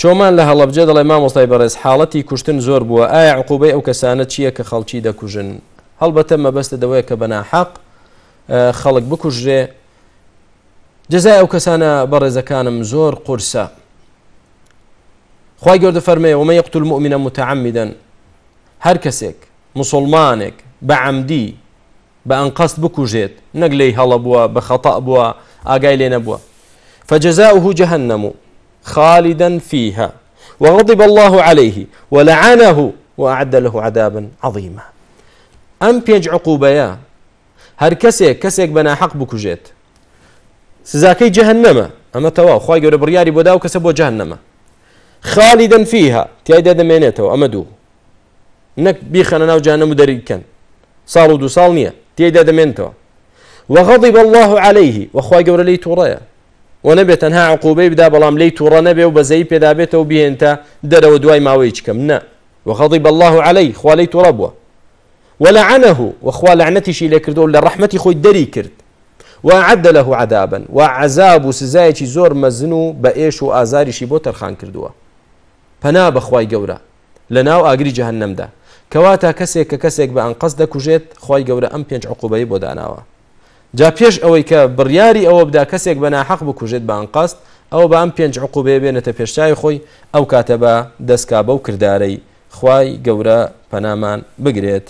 چۆمان لە هەڵەبجێ دەڵێ مامۆستای بەڕێز حاڵەتی کوشتن زۆر بووە. ئایا عقوبەی ئەو کەسانە چییە کە خەڵکی دەکوژن؟ هەڵبەتە مەبەستە دەوەیە کە بەنا حەق خەڵک بکوژێ جزای ئەو کەسانە بەڕێزەکانم زۆر قورسە. خی گەوردە فەرمێ ومە یەقتل المؤمنە متعمدا. هەر کەسێک مسلمانێک بە عەمدی بە ئەن قەست بکوژێت. نەک لی هەڵە بووە بە خەتە بووە ئاگای لێ نەبووە. فجزاؤه جهنم. خالدا فيها. وغضب الله عليه ولعنه وأعد له عذابا عظيما. ئەم پێنج عقوبەیە هەر کەسێک کەسێک بە ناحەق بکوژێت سزاکەی جەهنەمە ئەمە تەواو خی گەورە بڕیاری بۆدا و کەسە بۆ جەهنەمە خالیدن فيها. تایدا دەمێنێتەوە ئەمە دوو نەک بیخەنە ناو جانەم و دەریکەن ساڵ و دو نییە تێدا دەمێنتەوە وغضب الله عليه. وخوای گەورە لی تووڕەیە و نەبێت تەنها عقوبەی بدا بەڵام لی تووڕە نەبێ و بەزەی پێدابێتەوە بهێنتە دەرەوە دوای ماوەی چکەم وغضب الله عليه. خوا لی تووڕە بووە ولعنه. وخوا لەعنەتیشی لێکردو لە ڕەحمەتی خۆی دەری کرد وأعد له عذابا. وە عەزاب سزایەکی زۆر مەزنو بە ئێش و ئازاریشی بۆ تەرخان کردووە پنا بەخوای گەورە لە ناو ئاگری جەهنەمدا کەواتە کەسێک کە کەسێک بە ئەن قەس دەکوژێت خی گەورە ئەم پێنج عقوبەی بۆ داناوە جا پێش ئەوەی کە بڕیاری ئەوە بدا کەسێک بە ناحەق بکوژێت قەست ئەو بە ئەم پێنج عقوبێ بێنێتە پێشتای خۆی ئەو کاتە بە دەستکا بەو کردارەی خی گەورە پەنامان بگرێت.